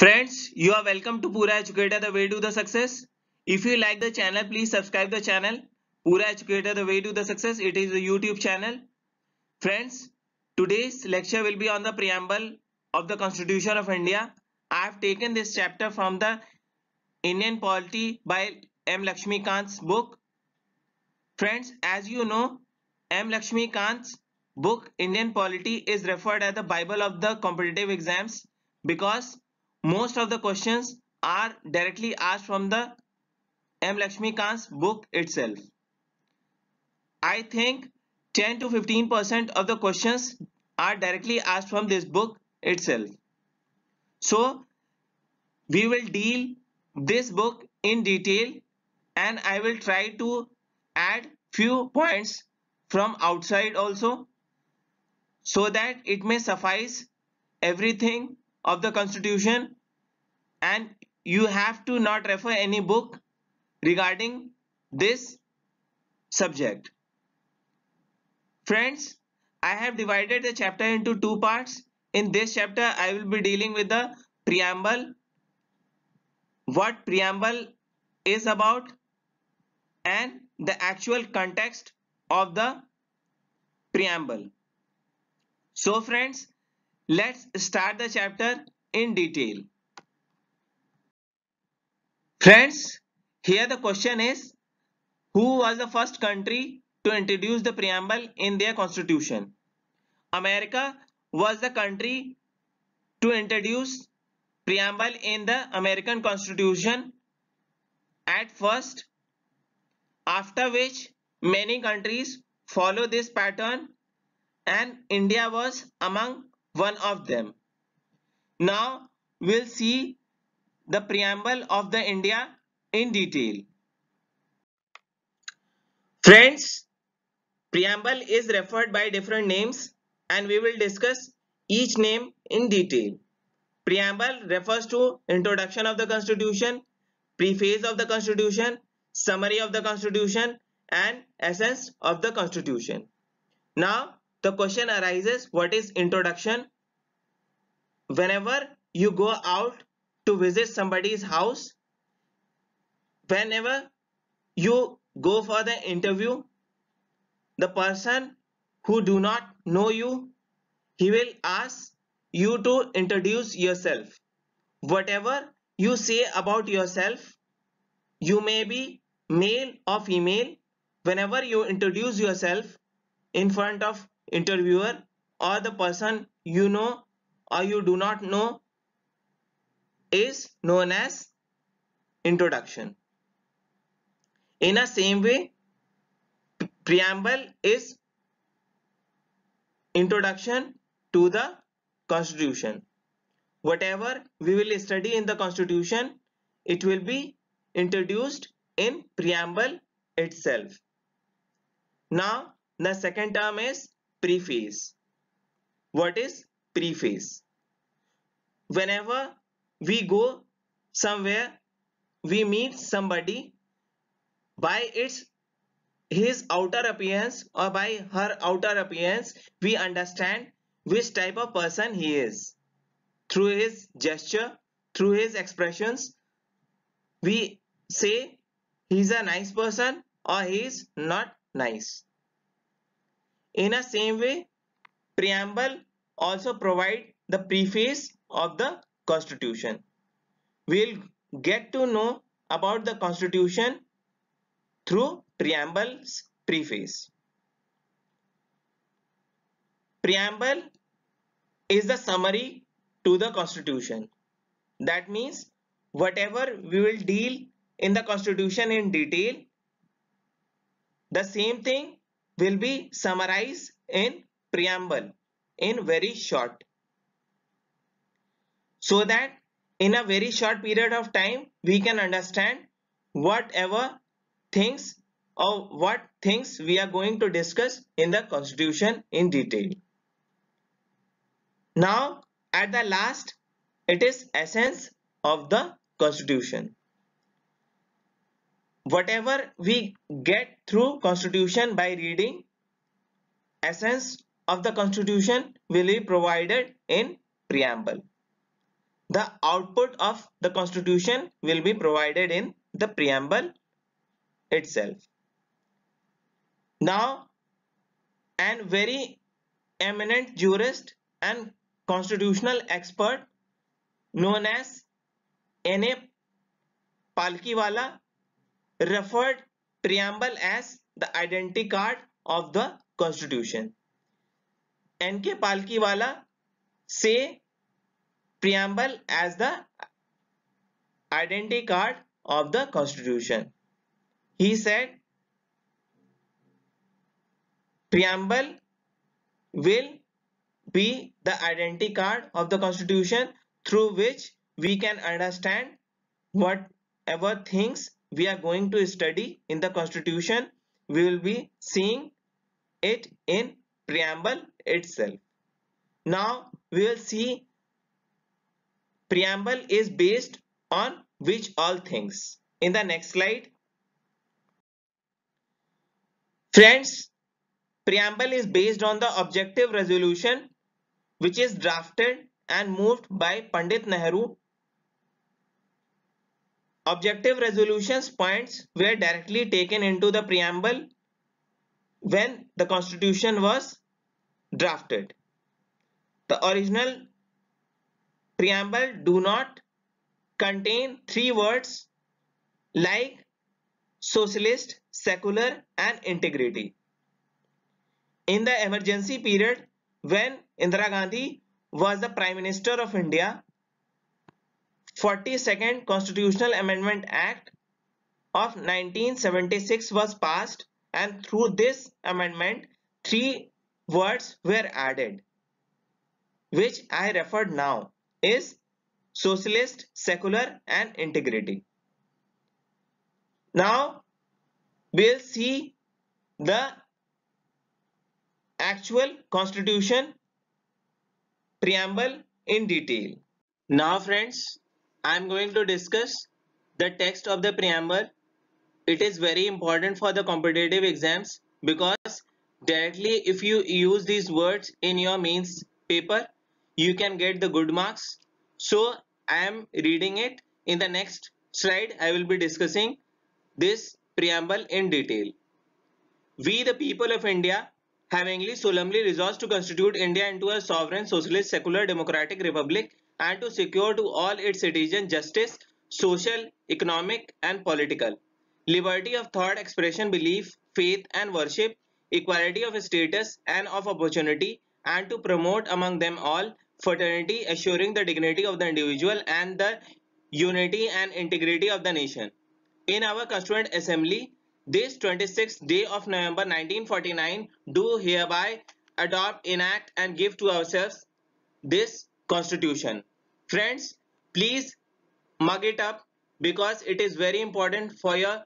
Friends, you are welcome to Pura Educator The Way to the Success. If you like the channel, please subscribe the channel. Pura Educator The Way to the Success. It is a YouTube channel. Friends, today's lecture will be on the preamble of the Constitution of India. I have taken this chapter from the Indian Polity by M. Laxmikant's book. Friends, as you know, M. Laxmikant's book Indian Polity is referred as the Bible of the competitive exams because most of the questions are directly asked from the M. Lakshmi Laxmikant's book itself. I think 10 to 15% of the questions are directly asked from this book itself. So we will deal this book in detail and I will try to add few points from outside also so that it may suffice everything of the constitution and you have to not refer any book regarding this subject. Friends, I have divided the chapter into two parts. In this chapter, I will be dealing with the preamble, what preamble is about and the actual context of the preamble. So friends, let's start the chapter in detail. Friends, here the question is, who was the first country to introduce the preamble in their constitution? America was the country to introduce preamble in the American constitution at first, after which many countries follow this pattern and India was among one of them. Now we'll see the preamble of the India in detail. Friends, preamble is referred by different names and we will discuss each name in detail. Preamble refers to introduction of the constitution, preface of the constitution, summary of the constitution and essence of the constitution. Now the question arises what is introduction? Whenever you go out to visit somebody's house, whenever you go for the interview, the person who do not know you, he will ask you to introduce yourself. Whatever you say about yourself, you may be male or female. Whenever you introduce yourself in front of interviewer or the person you know or you do not know is known as introduction. In a same way, preamble is introduction to the constitution. Whatever we will study in the constitution, it will be introduced in preamble itself. Now, the second term is preface. What is preface? Whenever we go somewhere, we meet somebody by its his outer appearance or by her outer appearance, we understand which type of person he is. Through his gesture, through his expressions, we say he's a nice person or he's not nice. In a same way, preamble also provide the preface of the constitution. We'll get to know about the constitution through preamble's preface. Preamble is the summary to the constitution. That means whatever we will deal in the constitution in detail, the same thing will be summarized in preamble in very short. So that in a very short period of time we can understand whatever things or what things we are going to discuss in the constitution in detail. Now at the last it is essence of the constitution whatever we get through constitution by reading essence of the constitution will be provided in preamble the output of the constitution will be provided in the preamble itself. Now, an very eminent jurist and constitutional expert known as N.A. Palkhiwala referred preamble as the identity card of the constitution. N.K. Palkhiwala say preamble as the identity card of the constitution. He said preamble will be the identity card of the constitution through which we can understand whatever things we are going to study in the constitution we will be seeing it in preamble itself now we will see preamble is based on which all things in the next slide friends preamble is based on the objective resolution which is drafted and moved by Pandit Nehru. Objective resolutions points were directly taken into the preamble when the constitution was drafted. The original preamble do not contain three words like socialist, secular and integrity. In the emergency period when Indira Gandhi was the Prime Minister of India, 42nd Constitutional Amendment Act of 1976 was passed and through this amendment three words were added which I referred now is socialist, secular and integrity. Now we'll see the actual constitution preamble in detail. Now friends, I am going to discuss the text of the preamble. It is very important for the competitive exams because directly if you use these words in your mains paper, you can get the good marks. So I am reading it. In the next slide, I will be discussing this preamble in detail. We the people of India havingly solemnly resolved to constitute India into a sovereign, socialist, secular, democratic republic and to secure to all its citizens justice, social, economic and political, liberty of thought, expression, belief, faith and worship, equality of status and of opportunity and to promote among them all fraternity assuring the dignity of the individual and the unity and integrity of the nation. In our Constituent Assembly, this 26th day of November 1949 do hereby adopt, enact and give to ourselves this constitution. Friends, please mug it up because it is very important for your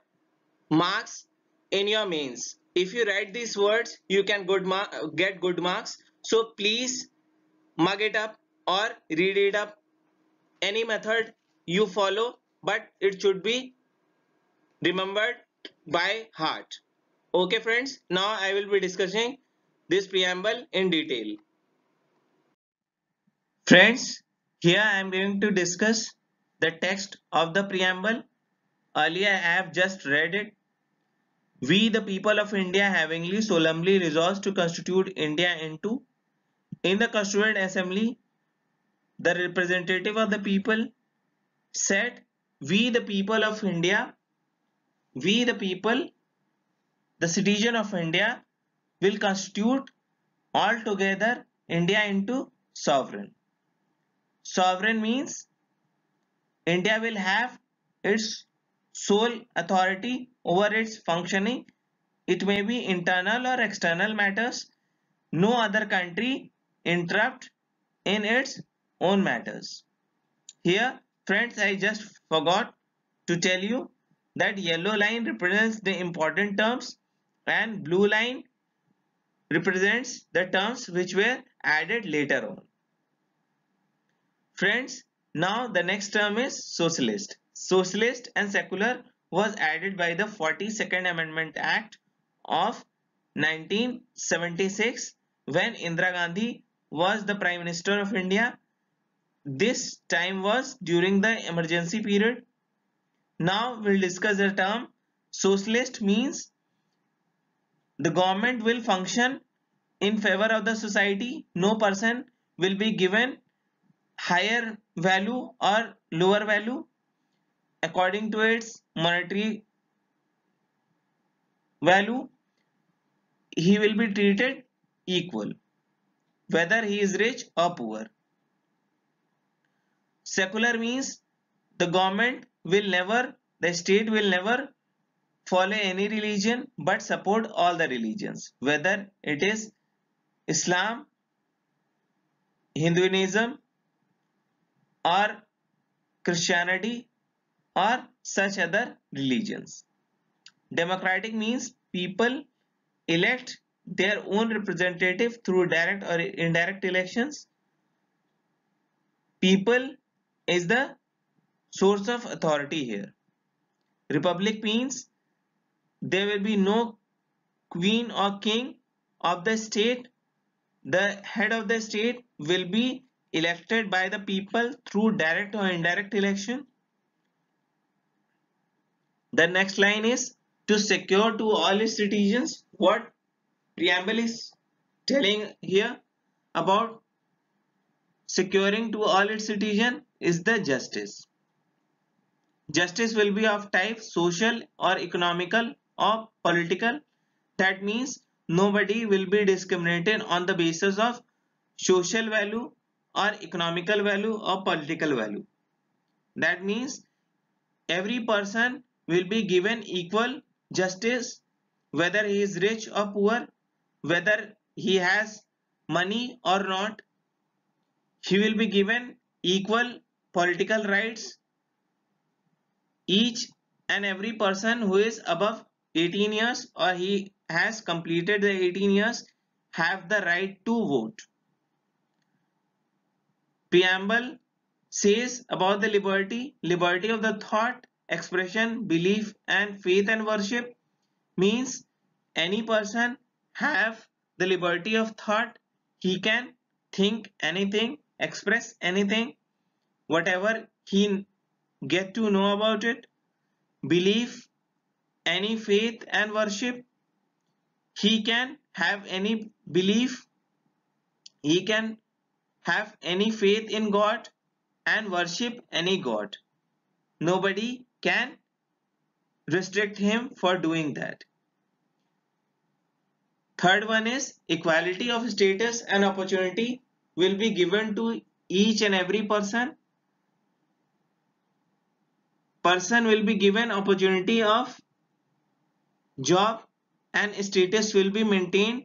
marks in your mains. If you write these words, you can good get good marks. So please mug it up or read it up. Any method you follow, but it should be remembered by heart. Okay friends, now I will be discussing this preamble in detail. Friends, here I am going to discuss the text of the preamble. Earlier I have just read it. We the people of India havingly solemnly resolve to constitute India into in the Constituent Assembly the representative of the people said we the people of India we the people, the citizen of India will constitute altogether India into sovereign. Sovereign means India will have its sole authority over its functioning. It may be internal or external matters. No other country interrupt in its own matters. Here, friends, I just forgot to tell you that yellow line represents the important terms and blue line represents the terms which were added later on. Friends, now the next term is socialist. Socialist and secular was added by the 42nd Amendment Act of 1976 when Indira Gandhi was the Prime Minister of India this time was during the emergency period. Now we'll discuss the term socialist means the government will function in favor of the society. No person will be given higher value or lower value according to its monetary value. He will be treated equal whether he is rich or poor. Secular means the government will never, the state will never follow any religion but support all the religions whether it is Islam, Hinduism or Christianity or such other religions. Democratic means people elect their own representative through direct or indirect elections. People is the source of authority here. Republic means there will be no queen or king of the state. The head of the state will be elected by the people through direct or indirect election. The next line is to secure to all its citizens what preamble is telling here about securing to all its citizens is the justice. Justice will be of type social or economical or political. That means nobody will be discriminated on the basis of social value or economical value or political value. That means every person will be given equal justice whether he is rich or poor, whether he has money or not. He will be given equal political rights. Each and every person who is above 18 years or he has completed the 18 years have the right to vote. Preamble says about the liberty, liberty of the thought, expression, belief and faith and worship means any person have the liberty of thought. He can think anything, express anything, whatever he get to know about it. Belief, any faith and worship. He can have any belief. He can have any faith in God and worship any God. Nobody can restrict him for doing that. Third one is equality of status and opportunity will be given to each and every person. Person will be given opportunity of job and status will be maintained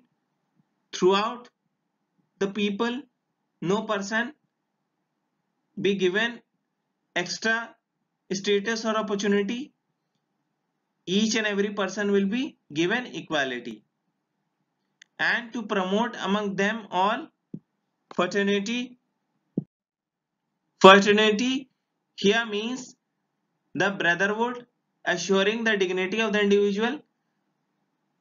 throughout the people no person be given extra status or opportunity. Each and every person will be given equality. And to promote among them all fraternity fraternity here means the brotherhood assuring the dignity of the individual.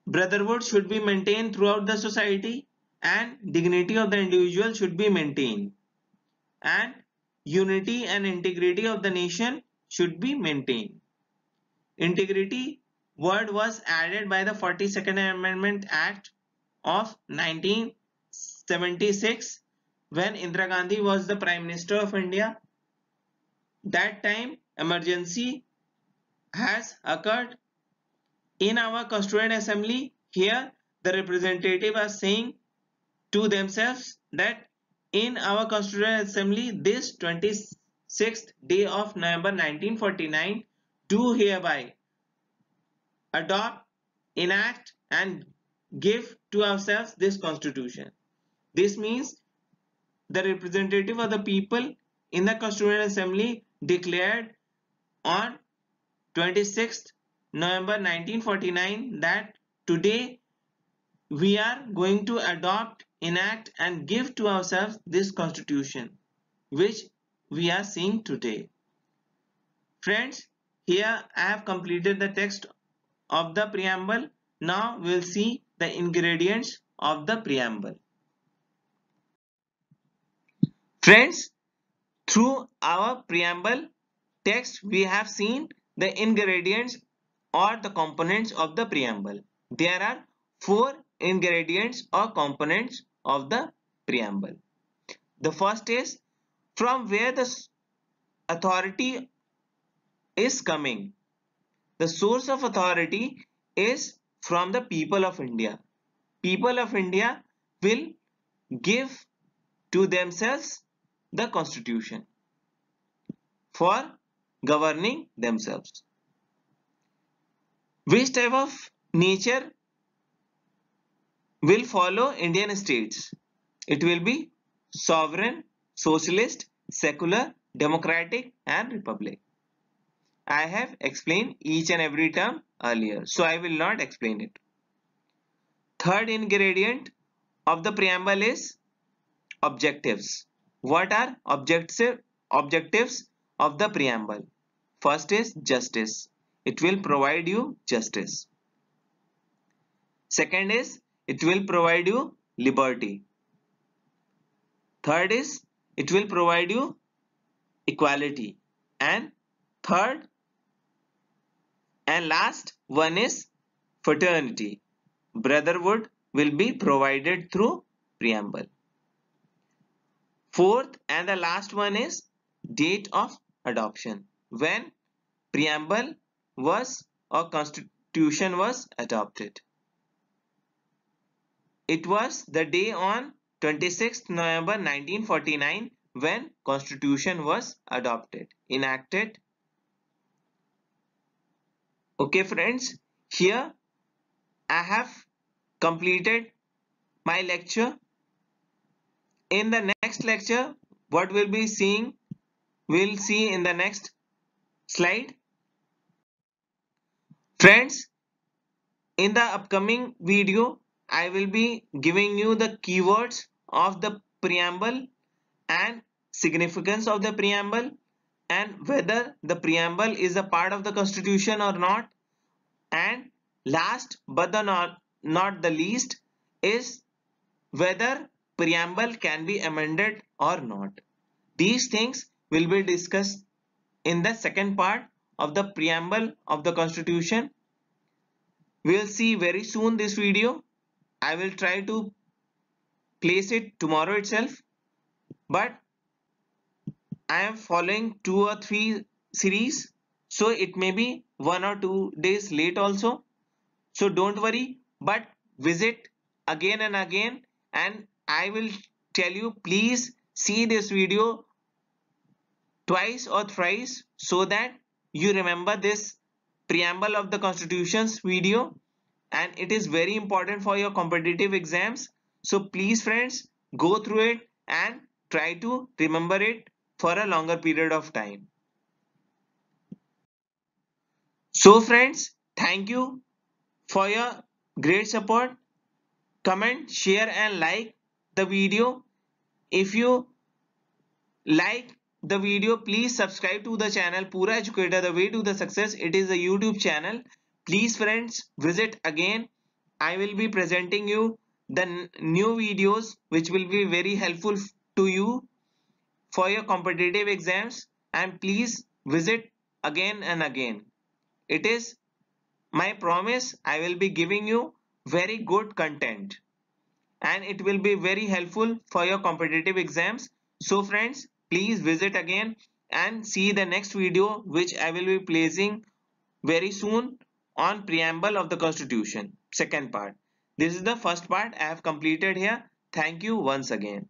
Brotherhood should be maintained throughout the society and dignity of the individual should be maintained and unity and integrity of the nation should be maintained. Integrity word was added by the 42nd Amendment Act of 1976 when Indira Gandhi was the Prime Minister of India. That time emergency has occurred in our Constituent Assembly. Here the representative are saying to themselves that in our Constituent Assembly this 26th day of November 1949 do hereby adopt, enact and give to ourselves this constitution. This means the representative of the people in the Constituent Assembly declared on 26th November 1949 that today we are going to adopt enact and give to ourselves this constitution which we are seeing today. Friends, here I have completed the text of the preamble. Now we will see the ingredients of the preamble. Friends, through our preamble text we have seen the ingredients or the components of the preamble. There are four ingredients or components of the preamble. The first is from where the authority is coming. The source of authority is from the people of India. People of India will give to themselves the constitution for governing themselves. Which type of nature will follow Indian states? It will be sovereign, socialist, secular, democratic and republic. I have explained each and every term earlier, so I will not explain it. Third ingredient of the preamble is objectives. What are objective, objectives of the preamble? First is justice. It will provide you justice. Second is it will provide you liberty. Third is it will provide you equality. And third and last one is fraternity. Brotherhood will be provided through preamble. Fourth and the last one is date of adoption. When preamble was or constitution was adopted. It was the day on 26th November 1949 when constitution was adopted, enacted. Okay friends here I have completed my lecture. In the next lecture what we'll be seeing we'll see in the next slide. Friends in the upcoming video I will be giving you the keywords of the preamble and significance of the preamble and whether the preamble is a part of the constitution or not. And last but the not, not the least is whether preamble can be amended or not. These things will be discussed in the second part of the preamble of the constitution. We'll see very soon this video i will try to place it tomorrow itself but I am following two or three series so it may be one or two days late also. So don't worry but visit again and again and I will tell you please see this video twice or thrice so that you remember this preamble of the constitution's video and it is very important for your competitive exams so please friends go through it and try to remember it for a longer period of time. So friends, thank you for your great support. Comment, share and like the video. If you like the video, please subscribe to the channel Pura Educator The Way to the Success. It is a YouTube channel. Please friends, visit again. I will be presenting you the new videos which will be very helpful to you for your competitive exams and please visit again and again. It is my promise I will be giving you very good content and it will be very helpful for your competitive exams. So friends please visit again and see the next video which I will be placing very soon on preamble of the constitution second part. This is the first part I have completed here. Thank you once again.